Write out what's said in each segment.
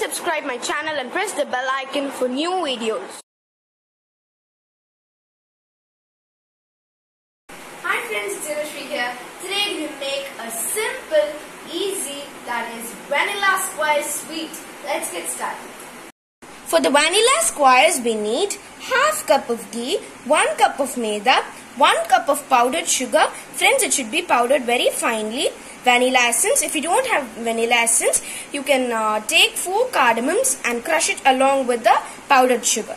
subscribe my channel and press the bell icon for new videos. Hi friends, it's Dinashri here. Today we make a simple, easy, that is vanilla square sweet. Let's get started. For the vanilla squares, we need half cup of ghee, 1 cup of maida, 1 cup of powdered sugar. Friends, it should be powdered very finely. Vanilla essence. If you don't have vanilla essence, you can uh, take 4 cardamoms and crush it along with the powdered sugar.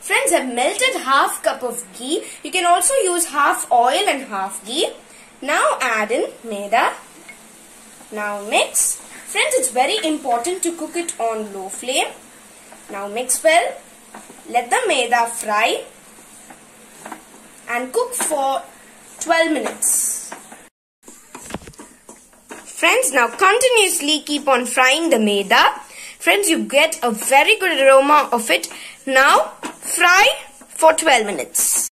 Friends, I've melted half cup of ghee. You can also use half oil and half ghee. Now add in maida. Now mix. Friends, it's very important to cook it on low flame. Now mix well. Let the maida fry and cook for 12 minutes. Friends, now continuously keep on frying the maida. Friends, you get a very good aroma of it. Now, fry for 12 minutes.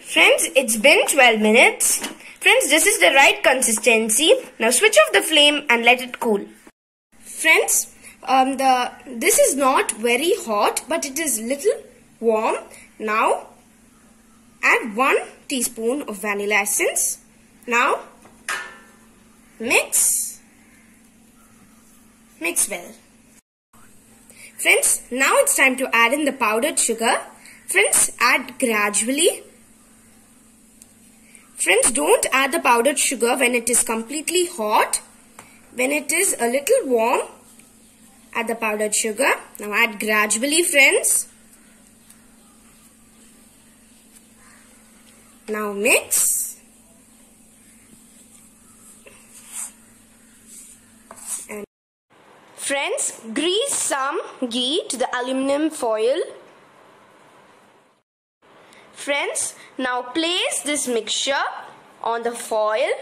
Friends, it's been 12 minutes. Friends, this is the right consistency. Now switch off the flame and let it cool. Friends, um, the this is not very hot, but it is little warm. Now, add 1 teaspoon of vanilla essence. Now, mix. Mix well. Friends, now it's time to add in the powdered sugar. Friends, add gradually. Friends, don't add the powdered sugar when it is completely hot. When it is a little warm, add the powdered sugar. Now add gradually, friends. Now mix. And friends, grease some ghee to the aluminum foil. Friends, now place this mixture on the foil.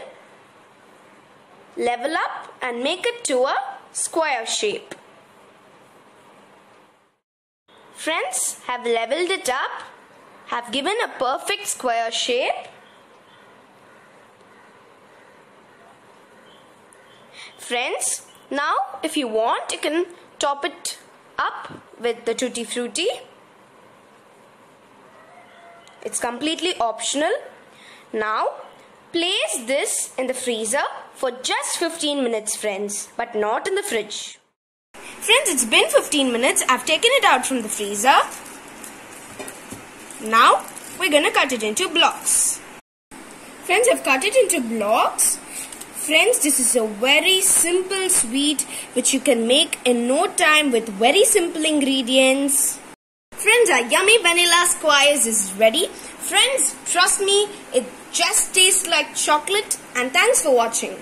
Level up and make it to a square shape. Friends, have leveled it up have given a perfect square shape. Friends, now if you want you can top it up with the tutti frutti. It's completely optional. Now place this in the freezer for just 15 minutes friends but not in the fridge. Friends it's been 15 minutes. I've taken it out from the freezer. Now we're gonna cut it into blocks. Friends, I've cut it into blocks. Friends, this is a very simple sweet which you can make in no time with very simple ingredients. Friends, our yummy vanilla squares is ready. Friends, trust me, it just tastes like chocolate and thanks for watching.